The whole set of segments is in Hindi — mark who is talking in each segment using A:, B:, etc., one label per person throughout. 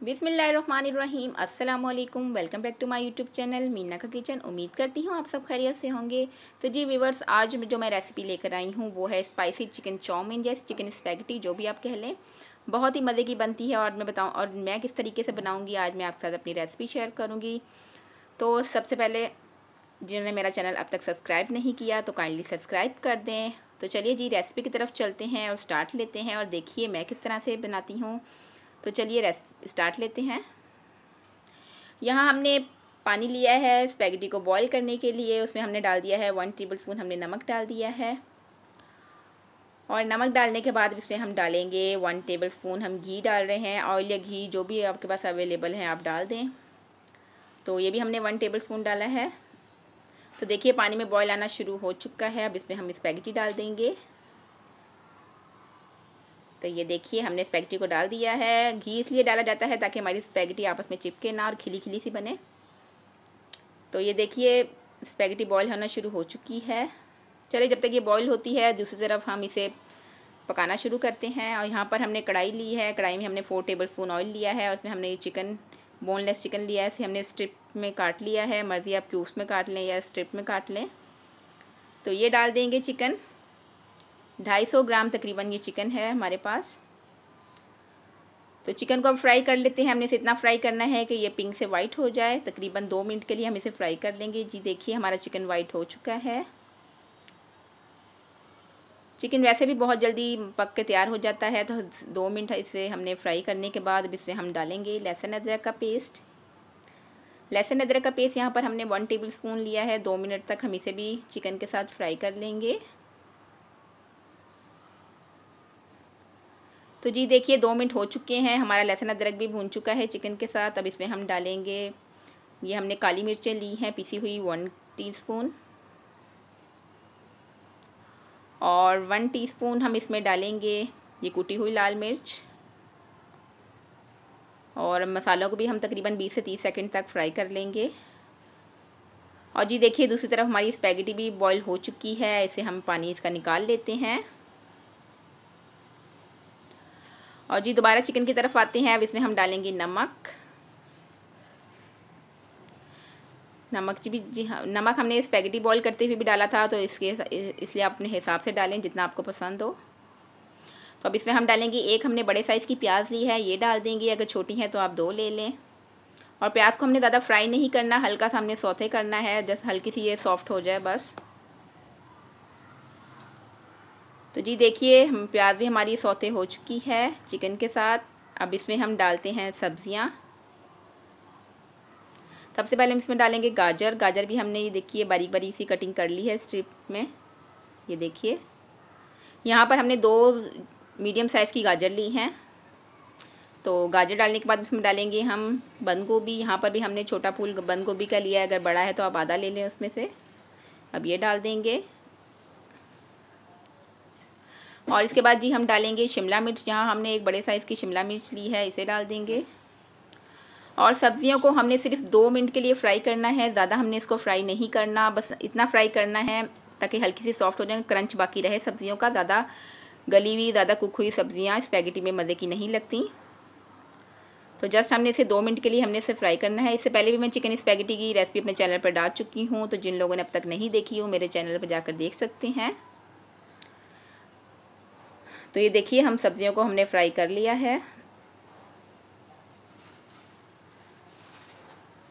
A: बिसमीम अस्सलाम वालेकुम welcome back to my YouTube channel Meena का किचन। उम्मीद करती हूँ आप सब खैरियत से होंगे। तो जी व्यूवर्स, आज जो मैं रेसिपी लेकर आई हूँ, वो है स्पाइसी चिकन चाउमीन या चिकन स्पैगेटी जो भी आप कह लें। बहुत ही मज़े की बनती है और मैं बताऊँ, और मैं किस तरीके से बनाऊँगी, आज मैं आपके साथ अपनी रेसिपी शेयर करूँगी। तो सबसे पहले, जिन्होंने मेरा चैनल अब तक सब्सक्राइब नहीं किया तो काइंडली सब्सक्राइब कर दें। तो चलिए जी रेसिपी की तरफ़ चलते हैं और स्टार्ट लेते हैं और देखिए मैं किस तरह से बनाती हूँ। तो चलिए स्टार्ट लेते हैं। यहाँ हमने पानी लिया है स्पैगेटी को बॉईल करने के लिए। उसमें हमने डाल दिया है वन टेबल स्पून हमने नमक डाल दिया है। और नमक डालने के बाद इसमें हम डालेंगे वन टेबल स्पून हम घी डाल रहे हैं। ऑयल या घी जो भी आपके पास अवेलेबल है, आप डाल दें। तो ये भी हमने वन टेबल स्पून डाला है। तो देखिए, पानी में बॉयल आना शुरू हो चुका है। अब इसमें हम स्पैगेटी डाल देंगे। तो ये देखिए, हमने स्पैगेटी को डाल दिया है। घी इसलिए डाला जाता है ताकि हमारी स्पैगेटी आपस में चिपके ना और खिली खिली सी बने। तो ये देखिए स्पैगेटी बॉईल होना शुरू हो चुकी है। चलिए, जब तक ये बॉईल होती है, दूसरी तरफ़ हम इसे पकाना शुरू करते हैं और यहाँ पर हमने कढ़ाई ली है। कढ़ाई में हमने फ़ोर टेबल स्पून ऑयल लिया है और उसमें हमने ये चिकन बोनलेस चिकन लिया है। इसे हमने स्ट्रिप में काट लिया है। मर्ज़ी आप क्यूब्स में काट लें या स्ट्रिप में काट लें। तो ये डाल देंगे चिकन ढाई सौ ग्राम तकरीबन ये चिकन है हमारे पास। तो चिकन को अब फ्राई कर लेते हैं। हमने इसे इतना फ्राई करना है कि ये पिंक से वाइट हो जाए। तकरीबन दो मिनट के लिए हम इसे फ्राई कर लेंगे। जी देखिए, हमारा चिकन वाइट हो चुका है। चिकन वैसे भी बहुत जल्दी पक के तैयार हो जाता है तो दो मिनट इसे हमने फ्राई करने के बाद इसमें हम डालेंगे लहसुन अदरक का पेस्ट। लहसुन अदरक का पेस्ट यहाँ पर हमने वन टेबल स्पून लिया है। दो मिनट तक हम इसे भी चिकन के साथ फ्राई कर लेंगे। तो जी देखिए, दो मिनट हो चुके हैं, हमारा लहसुन अदरक भी भून चुका है चिकन के साथ। अब इसमें हम डालेंगे, ये हमने काली मिर्चें ली हैं, पिसी हुई वन टीस्पून। और वन टीस्पून हम इसमें डालेंगे, ये कुटी हुई लाल मिर्च। और मसालों को भी हम तकरीबन 20 से 30 सेकंड तक फ्राई कर लेंगे। और जी देखिए, दूसरी तरफ़ हमारी स्पैगेटी भी बॉईल हो चुकी है, इसे हम पानी इसका निकाल लेते हैं। और जी, दोबारा चिकन की तरफ़ आते हैं। अब इसमें हम डालेंगे नमक। नमक जी भी, जी हाँ नमक हमने स्पैगेटी बॉईल करते हुए भी डाला था तो इसके इसलिए आप अपने हिसाब से डालें, जितना आपको पसंद हो। तो अब इसमें हम डालेंगे एक, हमने बड़े साइज़ की प्याज ली है, ये डाल देंगे, अगर छोटी है तो आप दो ले लें। और प्याज को हमने ज़्यादा फ्राई नहीं करना, हल्का सा हमने सौथे करना है जस्ट हल्की सी ये सॉफ्ट हो जाए, बस। तो जी देखिए, हम प्याज भी हमारी सौते हो चुकी है चिकन के साथ। अब इसमें हम डालते हैं सब्ज़ियाँ। सबसे पहले हम इसमें डालेंगे गाजर। गाजर भी हमने, ये देखिए बारीक बारीक सी कटिंग कर ली है स्ट्रिप में। ये देखिए, यहाँ पर हमने दो मीडियम साइज़ की गाजर ली हैं। तो गाजर डालने के बाद इसमें डालेंगे हम बंद गोभी। यहाँ पर भी हमने छोटा फूल बंद गोभी का लिया है। अगर बड़ा है तो आप आधा ले लें उसमें से। अब ये डाल देंगे। और इसके बाद जी हम डालेंगे शिमला मिर्च, जहाँ हमने एक बड़े साइज़ की शिमला मिर्च ली है, इसे डाल देंगे। और सब्ज़ियों को हमने सिर्फ़ दो मिनट के लिए फ्राई करना है, ज़्यादा हमने इसको फ्राई नहीं करना, बस इतना फ्राई करना है, ताकि हल्की सी सॉफ्ट हो जाए क्रंच बाकी रहे सब्ज़ियों का, ज़्यादा गली हुई, ज़्यादा कुक हुई सब्ज़ियाँ स्पैगेटी में मज़े की नहीं लगती। तो जस्ट हमने इसे दो मिनट के लिए हमने इसे फ्राई करना है। इससे पहले भी मैं चिकन स्पैगेटी की रेसिपी अपने चैनल पर डाल चुकी हूँ तो जिन लोगों ने अब तक नहीं देखी हो, मेरे चैनल पर जाकर देख सकते हैं। तो ये देखिए, हम सब्जियों को हमने फ्राई कर लिया है।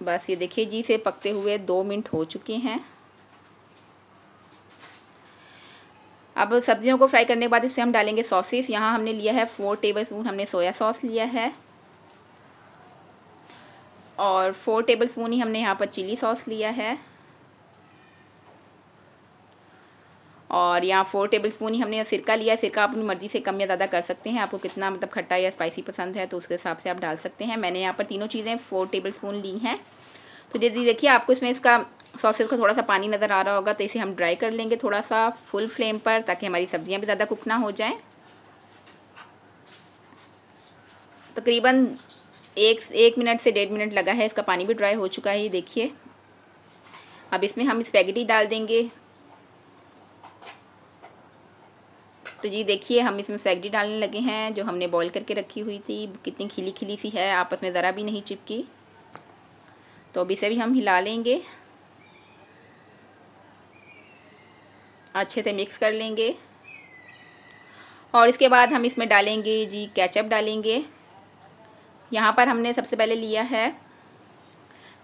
A: बस ये देखिए, जी से पकते हुए दो मिनट हो चुके हैं। अब सब्जियों को फ्राई करने के बाद इसमें हम डालेंगे सॉसेस यहाँ हमने लिया है फोर टेबल स्पून हमने सोया सॉस लिया है। और फोर टेबल स्पून ही हमने यहाँ पर चिली सॉस लिया है। और यहाँ फोर टेबल स्पून ही हमने सिरका लिया सिरका अपनी मर्ज़ी से कम या ज़्यादा कर सकते हैं, आपको कितना मतलब खट्टा या स्पाइसी पसंद है तो उसके हिसाब से आप डाल सकते हैं। मैंने यहाँ पर तीनों चीज़ें फोर टेबल स्पून ली हैं। तो यदि देखिए, आपको इसमें इसका सॉसेज का थोड़ा सा पानी नज़र आ रहा होगा तो इसे हम ड्राई कर लेंगे थोड़ा सा फुल फ्लेम पर, ताकि हमारी सब्ज़ियाँ भी ज़्यादा कुक ना हो जाएँ। तकरीबन एक एक मिनट से डेढ़ मिनट लगा है, इसका पानी भी ड्राई हो चुका है, ये देखिए। अब इसमें हम स्पैगेटी डाल देंगे। तो जी देखिए, हम इसमें स्पैगेटी डालने लगे हैं, जो हमने बॉईल करके रखी हुई थी। कितनी खिली खिली सी है, आपस में ज़रा भी नहीं चिपकी। तो अब इसे भी हम हिला लेंगे। अच्छे से मिक्स कर लेंगे। और इसके बाद हम इसमें डालेंगे जी केचप डालेंगे। यहाँ पर हमने सबसे पहले लिया है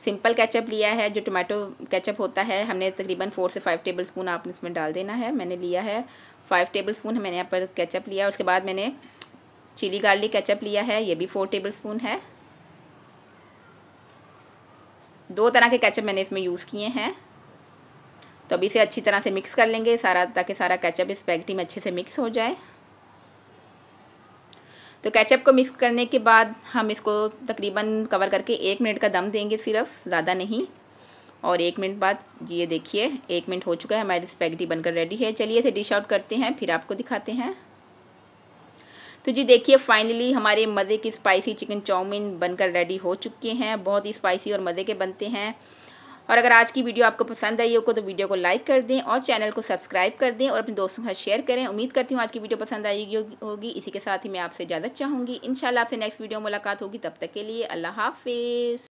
A: सिंपल कैचअप लिया है, जो टोमेटो कैचअप होता है, हमने तकरीबन फ़ोर से फाइव टेबल स्पून आपने इसमें डाल देना है। मैंने लिया है। फाइव टेबल स्पून मैंने यहाँ पर केचप लिया, उसके बाद मैंने चिली गार्लिक केचप लिया है, ये भी फोर टेबल स्पून है। दो तरह के केचप मैंने इसमें यूज़ किए हैं। तो अभी इसे अच्छी तरह से मिक्स कर लेंगे, सारा ताकि सारा केचप इस पैकेटी में अच्छे से मिक्स हो जाए। तो केचप को मिक्स करने के बाद हम इसको तकरीबन कवर करके एक मिनट का दम देंगे सिर्फ़, ज़्यादा नहीं। और एक मिनट बाद, जी ये देखिए, एक मिनट हो चुका है, हमारी स्पैगेटी बनकर रेडी है। चलिए इसे डिश आउट करते हैं, फिर आपको दिखाते हैं। तो जी देखिए फाइनली हमारे मज़े की स्पाइसी चिकन चाउमीन बनकर रेडी हो चुके हैं। बहुत ही स्पाइसी और मज़े के बनते हैं। और अगर आज की वीडियो आपको पसंद आई हो तो वीडियो को लाइक कर दें और चैनल को सब्सक्राइब कर दें और अपने दोस्तों के साथ शेयर करें। उम्मीद करती हूँ आज की वीडियो पसंद आई होगी इसी के साथ ही मैं आपसे इजाज़त चाहूँगी। इन आपसे नेक्स्ट वीडियो मुलाकात होगी। तब तक के लिए अल्लाह हाफिज़।